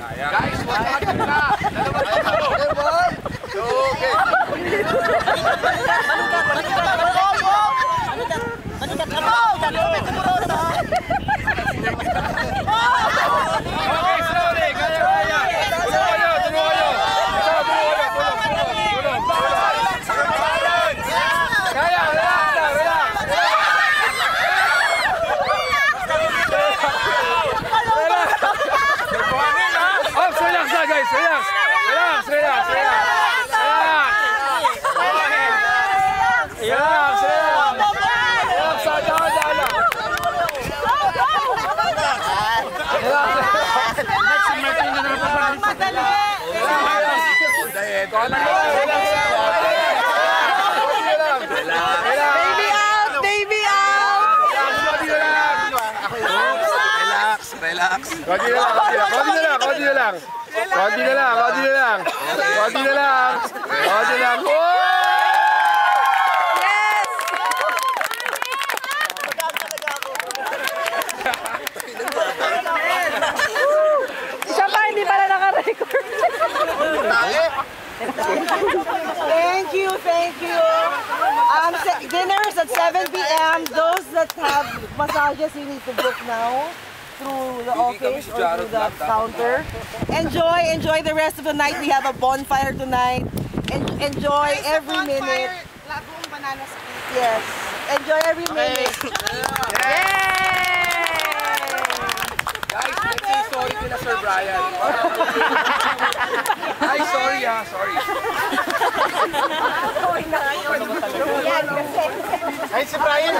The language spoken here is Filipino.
Gás, boa tarde, Ikaw lang, relax. Konti lang. Relax. Baby out! Baby out! Relax, konti na lang. Relax, relax. Konti na lang, konti na lang, konti na lang. Konti na lang, konti na lang. Konti na lang. Konti na lang. Thank you, thank you. Um, se- dinners at 7 p.m. Those that have massages, you need to book now through the office or through the counter. Enjoy, enjoy the rest of the night. We have a bonfire tonight. En- enjoy every minute. Lagong banana split. Yes. Enjoy every minute. Guys, let's say sorry kila Sir Brian. Ay, sorry ah, sorry. Ay, si Brian.